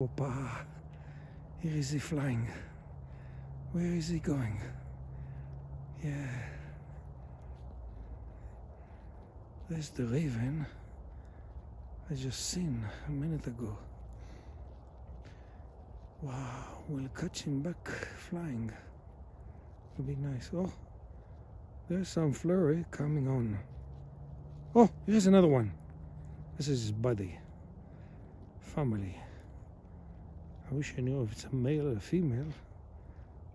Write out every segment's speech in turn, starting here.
Opa, here is he flying. Where is he going? Yeah. There's the raven I just seen a minute ago. Wow, we'll catch him back flying. It'll be nice. Oh, there's some flurry coming on. Oh, here's another one. This is his buddy. Family. I wish I knew if it's a male or a female,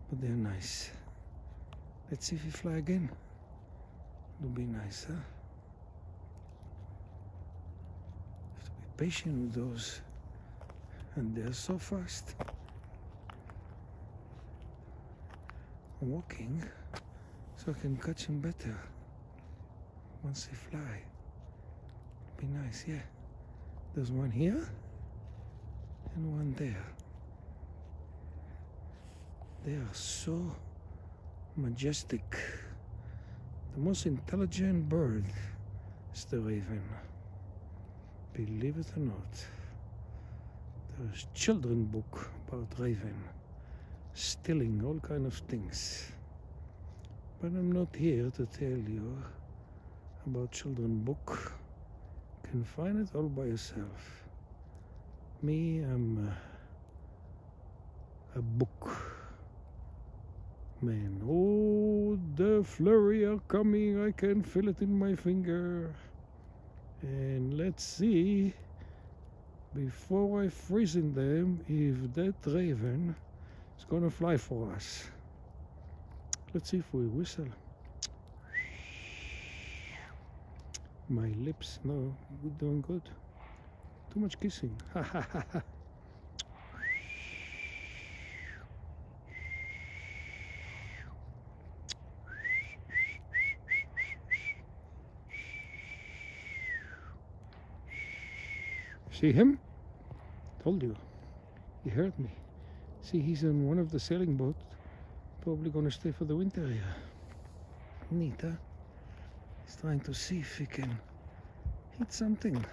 but they're nice. Let's see if he fly again. It'll be nice, huh? Have to be patient with those, and they're so fast. I'm walking so I can catch them better once they fly. It'll be nice, yeah. There's one here and one there. They are so majestic. The most intelligent bird is the raven. Believe it or not. There's children book about raven stealing all kind of things. But I'm not here to tell you about children book. You can find it all by yourself. Me, I'm a, a book man. Oh, the flurry are coming. I can feel it in my finger. And let's see, before I freeze in them, if that raven is gonna fly for us. Let's see if we whistle. My lips, no, we're doing good. Too much kissing. See him? Told you. He heard me. See, he's in one of the sailing boats. Probably gonna stay for the winter here. Neat, huh? He's trying to see if he can hit something.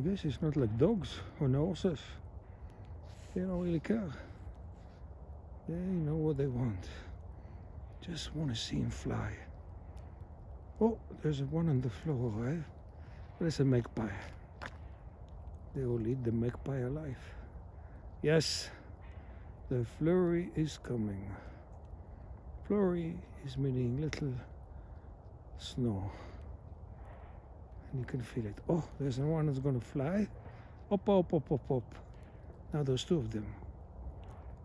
I guess it's not like dogs or horses. They don't really care. They know what they want. Just want to see him fly. Oh, there's one on the floor, right? There's a magpie. They will eat the magpie alive. Yes, the flurry is coming. Flurry is meaning little snow and you can feel it. Oh, there's one that's going to fly. Up, up, up, up, up. Now there's two of them.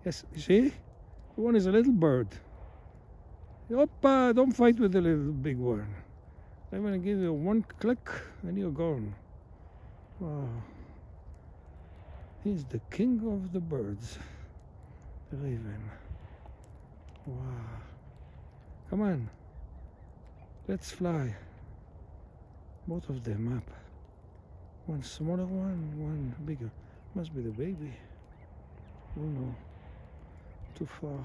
Yes, you see? The One is a little bird. Oppa, don't fight with the little big one. I'm going to give you one click and you're gone. Wow. He's the king of the birds. The raven. Wow. Come on. Let's fly both of them up. One smaller one, one bigger. Must be the baby. Oh no, too far.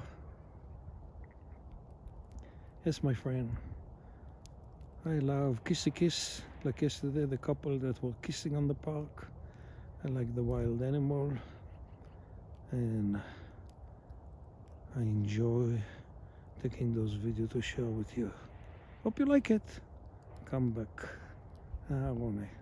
Yes, my friend. I love kissy kiss, like yesterday, the couple that were kissing on the park. I like the wild animal, and I enjoy taking those videos to share with you. Hope you like it. Come back. Ah, bom, né?